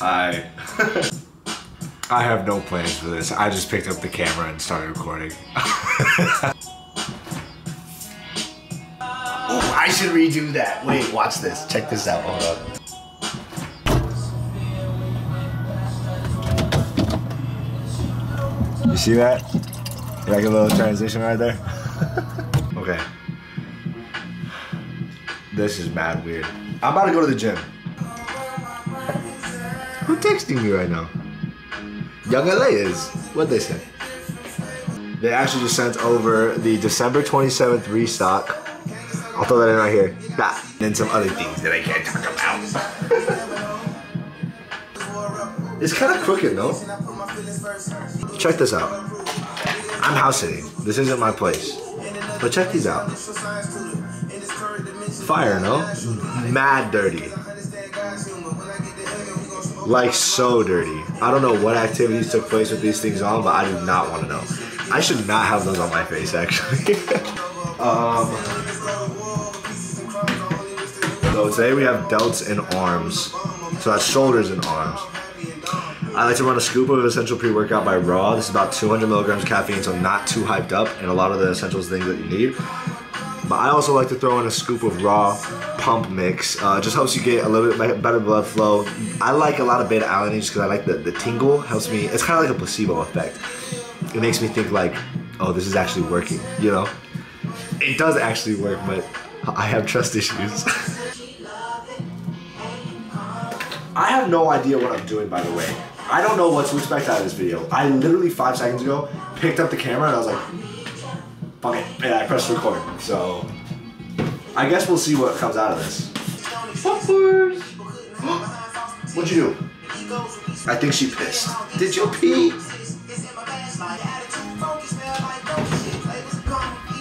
Hi. I have no plans for this. I just picked up the camera and started recording. Oh, I should redo that. Wait, watch this. Check this out. Hold on. You see that? Like a little transition right there? okay. This is mad weird. I'm about to go to the gym. Who texting me right now? Young LA is. What'd they say? They actually just sent over the December 27th restock. I'll throw that in right here. That. And some other things that I can't talk about. it's kind of crooked, though. Check this out. I'm house sitting. This isn't my place. But check these out. Fire, no? Mad dirty. Like so dirty. I don't know what activities took place with these things on, but I do not want to know. I should not have those on my face, actually. um, so today we have delts and arms. So that's shoulders and arms. I like to run a scoop of Essential Pre-Workout by Raw. This is about 200 milligrams caffeine, so not too hyped up, and a lot of the essentials things that you need. But I also like to throw in a scoop of Raw Pump Mix. Uh, just helps you get a little bit better blood flow. I like a lot of beta alanine just because I like the, the tingle. Helps me, it's kind of like a placebo effect. It makes me think like, oh, this is actually working, you know? It does actually work, but I have trust issues. I have no idea what I'm doing, by the way. I don't know what to expect out of this video. I literally five seconds ago picked up the camera and I was like, fuck it. And I pressed record. So I guess we'll see what comes out of this. What'd you do? I think she pissed. Did you pee?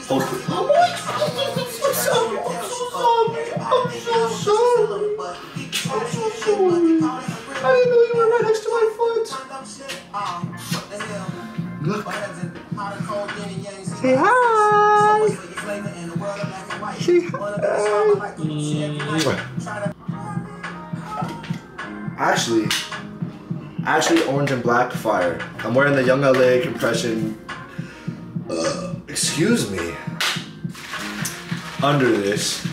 Hold it. I'm so, I'm so sorry. I'm so sorry. I didn't know you were right next to my foot. Look. Say hi. Say hi. Actually, actually orange and black fire. I'm wearing the Young LA compression. Uh, excuse me. Under this,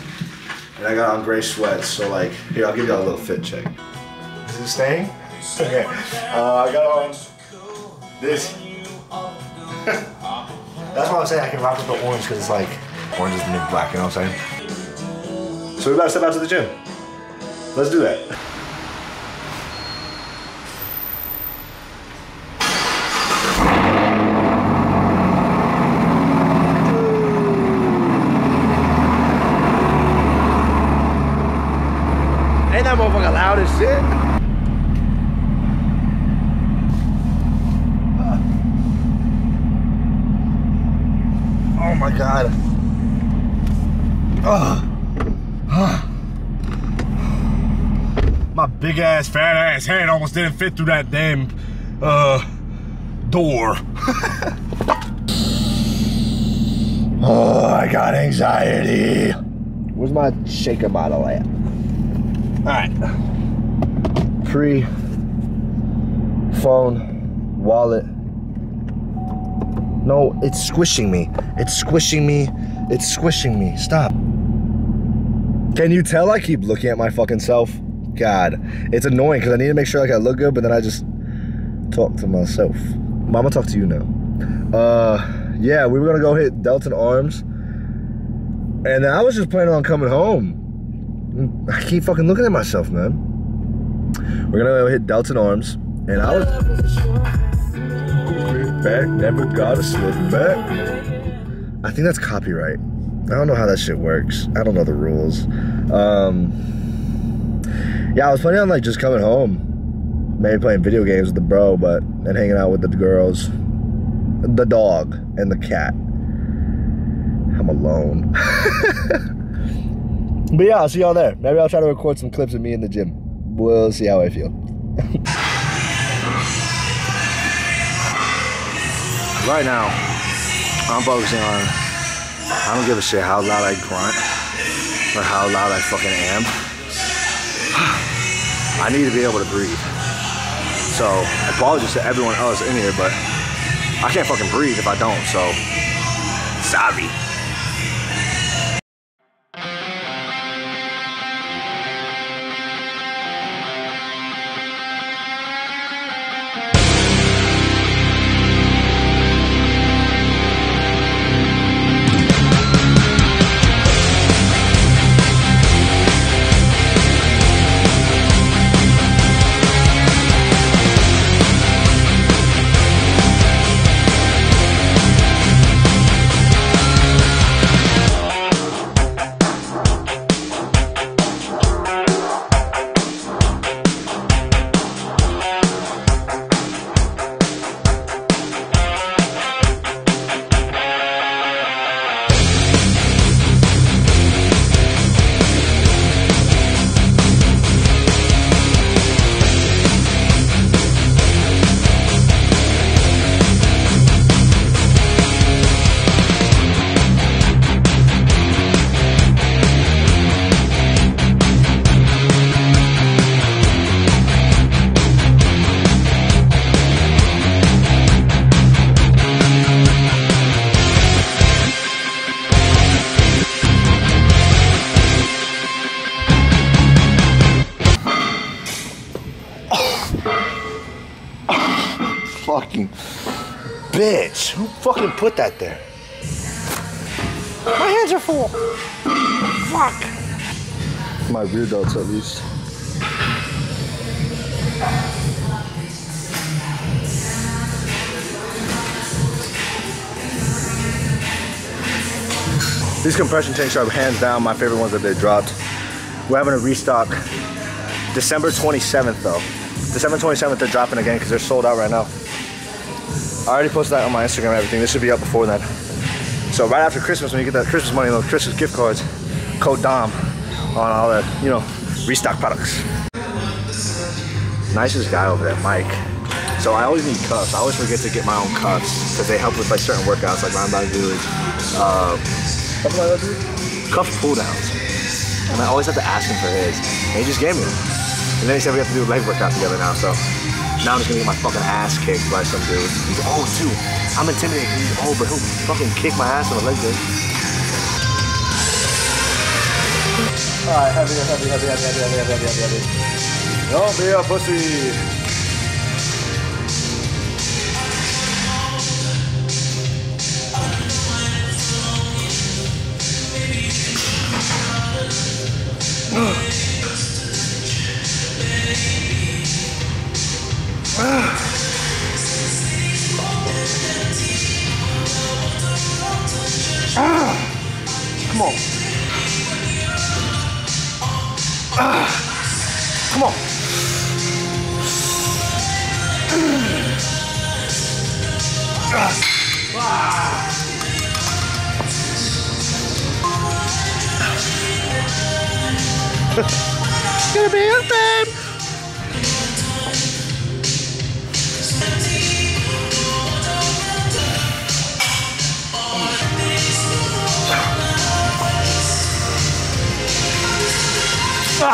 and I got on gray sweats. So like, here I'll give you a little fit check. Is it staying? Okay. Uh, I got on this. That's why I'm saying I can rock with the orange because it's like orange is the new black. You know what I'm saying? So we gotta step out to the gym. Let's do that. Ain't that motherfucker loud as shit? Oh my god. Ugh. My big ass, fat ass head almost didn't fit through that damn uh door. oh, I got anxiety. Where's my shaker bottle at? Alright. Free phone, wallet. No, it's squishing me. It's squishing me. It's squishing me. Stop. Can you tell I keep looking at my fucking self? God, it's annoying because I need to make sure like I look good, but then I just talk to myself. Gonna talk to you now. Uh, yeah, we were gonna go hit Delton Arms, and I was just planning on coming home. I keep fucking looking at myself, man. We're gonna go hit Delton Arms, and I was back, never gotta slip back. I think that's copyright. I don't know how that shit works. I don't know the rules. Um, yeah, I was planning on like just coming home, maybe playing video games with the bro, but and hanging out with the girls, the dog, and the cat. I'm alone. but yeah, I'll see y'all there. Maybe I'll try to record some clips of me in the gym. We'll see how I feel. right now, I'm focusing on. I don't give a shit how loud I grunt or how loud I fucking am. I need to be able to breathe. So apologies to everyone else in here, but I can't fucking breathe if I don't. So sorry. Fucking bitch. Who fucking put that there? My hands are full. Fuck. My rear delts at least. These compression tanks are hands down my favorite ones that they dropped. We're having a restock December 27th though. December 27th they're dropping again because they're sold out right now. I already posted that on my Instagram and everything. This should be up before then. So right after Christmas, when you get that Christmas money, those Christmas gift cards, code DOM on all the, you know, restock products. Nicest guy over there, Mike. So I always need cuffs. I always forget to get my own cuffs because they help with like certain workouts, like I'm about to do is uh, what am I about? Cuff pull downs. And I always have to ask him for his. And he just gave me them. And then he said we have to do a leg workout together now, so now I'm just gonna get my fucking ass kicked by some dude. Oh, He's old too. I'm intimidated. He's old, oh, but he'll fucking kick my ass on the leg day. Alright, heavy, heavy, heavy, heavy, heavy, heavy, heavy, heavy, heavy. Don't be a pussy. Come on. Ah. Come on. It's Gonna be a. Good.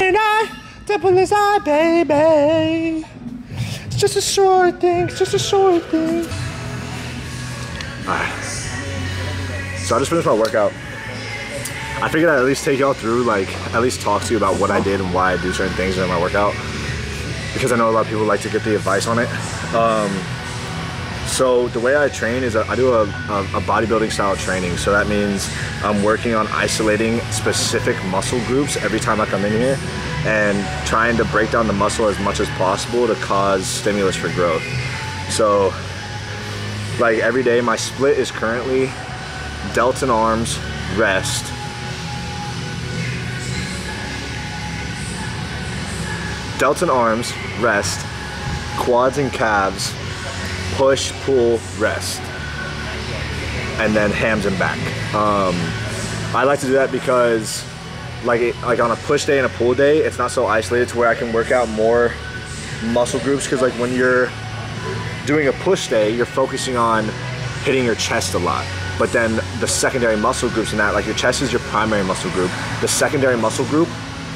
And I, double his eye, baby. It's just a short thing. It's just a short thing. Alright. So I just finished my workout. I figured I'd at least take y'all through, like, at least talk to you about what I did and why I do certain things during my workout. Because I know a lot of people like to get the advice on it. Um, so the way I train is I do a, a, bodybuilding style training. So that means I'm working on isolating specific muscle groups every time I come in here and trying to break down the muscle as much as possible to cause stimulus for growth. So like every day my split is currently delts and arms, rest, delts and arms, rest, quads and calves, push, pull, rest, and then hams and back. Um, I like to do that because like it, like on a push day and a pull day, it's not so isolated to where I can work out more muscle groups because like when you're doing a push day, you're focusing on hitting your chest a lot. But then the secondary muscle groups in that, like your chest is your primary muscle group. The secondary muscle group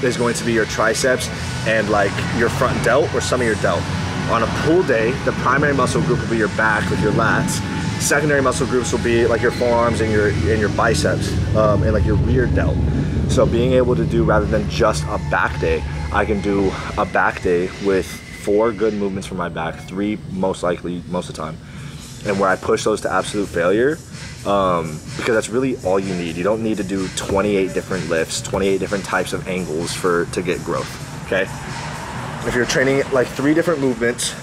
is going to be your triceps and like your front delt or some of your delt. On a pull day, the primary muscle group will be your back with your lats. Secondary muscle groups will be like your forearms and your and your biceps um, and like your rear delt. So being able to do rather than just a back day, I can do a back day with four good movements for my back, three most likely most of the time, and where I push those to absolute failure um, because that's really all you need. You don't need to do 28 different lifts, 28 different types of angles for to get growth. Okay, if you're training like three different movements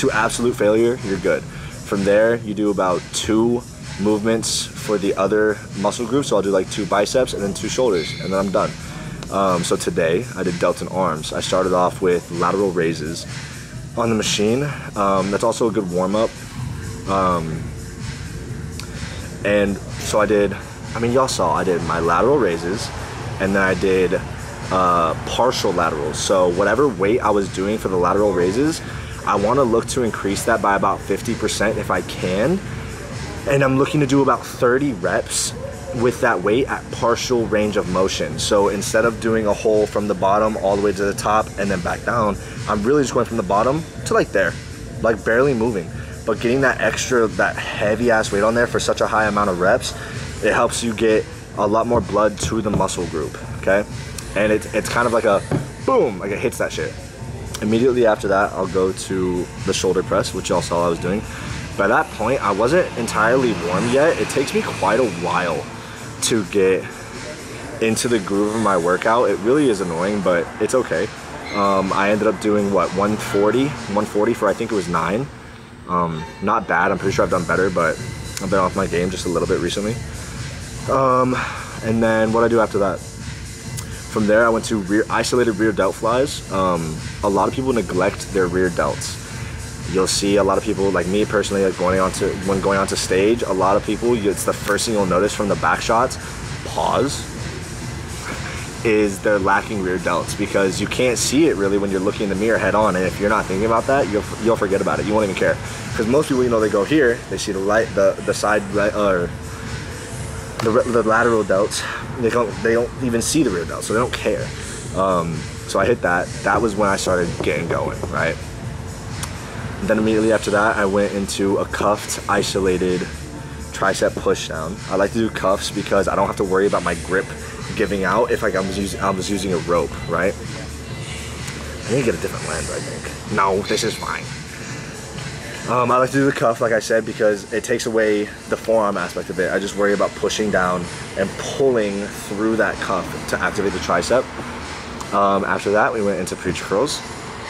to absolute failure, you're good. From there, you do about two movements for the other muscle groups. So I'll do like two biceps and then two shoulders, and then I'm done. Um, so today I did delts and arms. I started off with lateral raises on the machine. Um, that's also a good warm up. Um, and so I did, I mean, y'all saw I did my lateral raises and then I did uh, partial laterals. So whatever weight I was doing for the lateral raises, I want to look to increase that by about 50% if I can. And I'm looking to do about 30 reps with that weight at partial range of motion. So instead of doing a hole from the bottom all the way to the top and then back down, I'm really just going from the bottom to like there, like barely moving. But getting that extra, that heavy ass weight on there for such a high amount of reps, it helps you get a lot more blood to the muscle group, okay? And it, it's kind of like a boom, like it hits that shit. Immediately after that, I'll go to the shoulder press, which y'all saw I was doing. By that point, I wasn't entirely warm yet. It takes me quite a while to get into the groove of my workout. It really is annoying, but it's okay. Um, I ended up doing what 140, 140 for I think it was nine. Um, not bad. I'm pretty sure I've done better, but I've been off my game just a little bit recently. Um, and then what I do after that? From there, I went to rear isolated rear delt flies. Um, a lot of people neglect their rear delts. You'll see a lot of people, like me personally, like going onto when going onto stage. A lot of people, it's the first thing you'll notice from the back shots. Pause. Is they're lacking rear delts because you can't see it really when you're looking in the mirror head on, and if you're not thinking about that, you'll you'll forget about it. You won't even care because most people, you know, they go here, they see the light, the the side right or the, the lateral delts. They don't they don't even see the rear delts, so they don't care. Um, so I hit that. That was when I started getting going, right? Then immediately after that, I went into a cuffed, isolated tricep pushdown. I like to do cuffs because I don't have to worry about my grip giving out if like I was using I was using a rope, right? I need to get a different lens, I think. No, this is fine. Um, I like to do the cuff, like I said, because it takes away the forearm aspect of it. I just worry about pushing down and pulling through that cuff to activate the tricep. Um, after that, we went into preacher curls.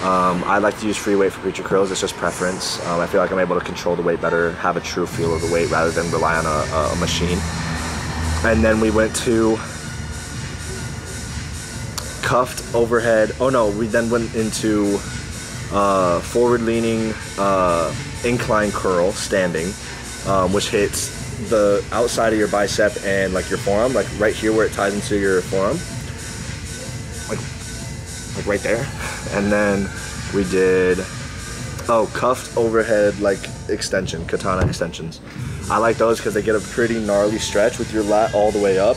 Um, I like to use free weight for preacher curls. It's just preference. Um, I feel like I'm able to control the weight better, have a true feel of the weight rather than rely on a, a machine. And then we went to cuffed overhead. Oh no, we then went into uh, forward leaning uh, incline curl standing, um, which hits the outside of your bicep and like your forearm, like right here where it ties into your forearm, like like right there. And then we did oh cuffed overhead like extension, katana extensions. I like those because they get a pretty gnarly stretch with your lat all the way up.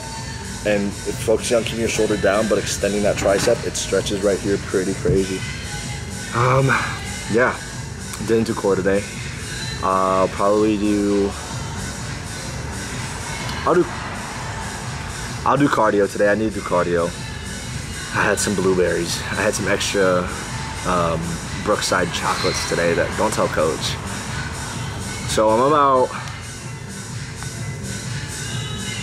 And focusing on keeping your shoulder down but extending that tricep, it stretches right here pretty crazy. Um, yeah, didn't do core today. I'll probably do. I'll do. I'll do cardio today. I need to do cardio. I had some blueberries. I had some extra um, Brookside chocolates today that don't tell coach. So I'm about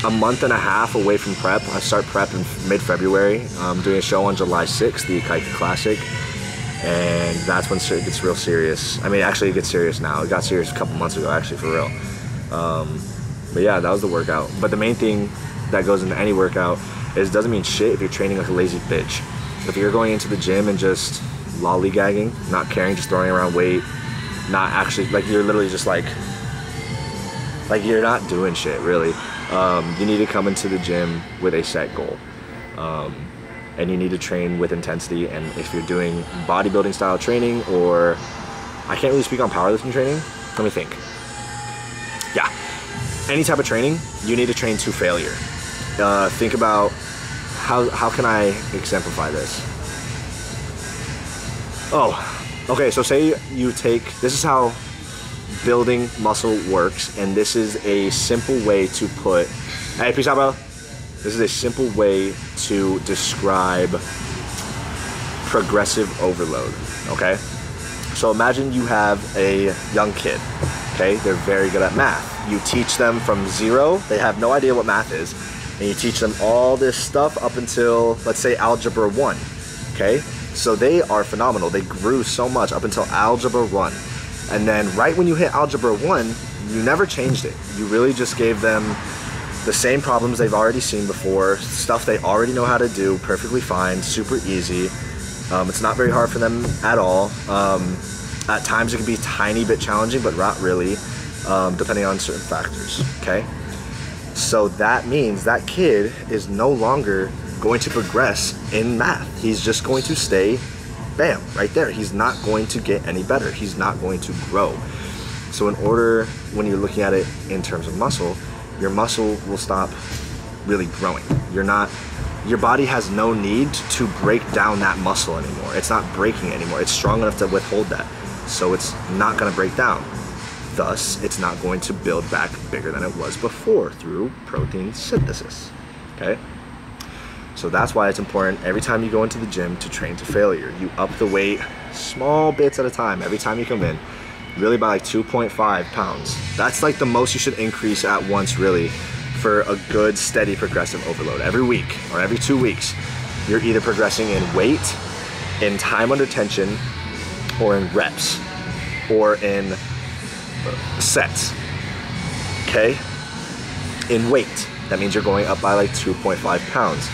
a month and a half away from prep. I start prep in mid-February. I'm doing a show on July 6th, the Ikaika Classic, and that's when it gets real serious. I mean, actually, it gets serious now. It got serious a couple months ago, actually, for real. Um, but yeah, that was the workout. But the main thing that goes into any workout is it doesn't mean shit if you're training like a lazy bitch. If you're going into the gym and just lollygagging, not caring, just throwing around weight, not actually like you're literally just like like you're not doing shit really. Um, you need to come into the gym with a set goal. Um, and you need to train with intensity. And if you're doing bodybuilding style training, or I can't really speak on powerlifting training. Let me think. Yeah, any type of training, you need to train to failure. Uh, think about how how can I exemplify this? Oh, okay. So say you take this is how building muscle works, and this is a simple way to put. Hey, peace out, bro. This is a simple way to describe progressive overload. Okay. So imagine you have a young kid. Okay, they're very good at math. You teach them from zero. They have no idea what math is and you teach them all this stuff up until let's say algebra 1 okay so they are phenomenal they grew so much up until algebra 1 and then right when you hit algebra 1 you never changed it. You really just gave them the same problems they've already seen before stuff they already know how to do perfectly fine super easy. Um, it's not very hard for them at all. Um, at times it can be a tiny bit challenging but not really um, depending on certain factors okay? So that means that kid is no longer going to progress in math. He's just going to stay, bam, right there. He's not going to get any better. He's not going to grow. So, in order, when you're looking at it in terms of muscle, your muscle will stop really growing. You're not, your body has no need to break down that muscle anymore. It's not breaking anymore. It's strong enough to withhold that. So, it's not gonna break down. Thus, it's not going to build back bigger than it was before through protein synthesis. Okay? So that's why it's important every time you go into the gym to train to failure. You up the weight small bits at a time every time you come in, really by like 2.5 pounds. That's like the most you should increase at once, really, for a good, steady, progressive overload. Every week or every two weeks, you're either progressing in weight, in time under tension, or in reps, or in uh, sets. Okay? In weight, that means you're going up by like 2.5 pounds.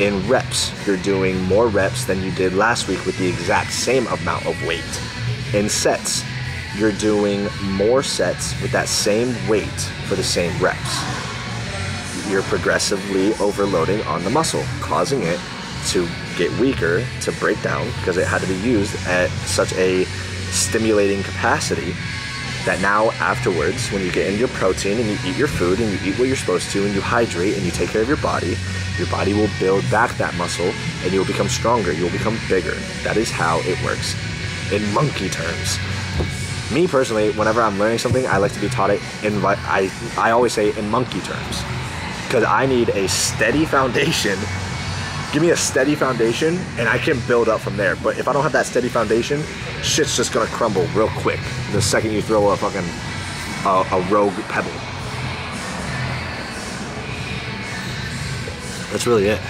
In reps, you're doing more reps than you did last week with the exact same amount of weight. In sets, you're doing more sets with that same weight for the same reps. You're progressively overloading on the muscle, causing it to get weaker, to break down, because it had to be used at such a stimulating capacity that now afterwards, when you get in your protein and you eat your food and you eat what you're supposed to and you hydrate and you take care of your body, your body will build back that muscle and you'll become stronger, you'll become bigger. That is how it works in monkey terms. Me personally, whenever I'm learning something, I like to be taught it in I I always say in monkey terms because I need a steady foundation give me a steady foundation and I can build up from there. But if I don't have that steady foundation, shit's just gonna crumble real quick the second you throw a fucking a rogue pebble. That's really it.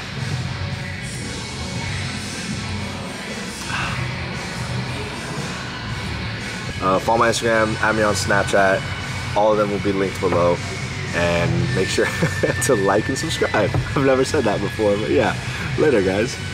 Uh, follow my Instagram, add me on Snapchat. All of them will be linked below. And make sure to like and subscribe. I've never said that before, but yeah. Later, guys.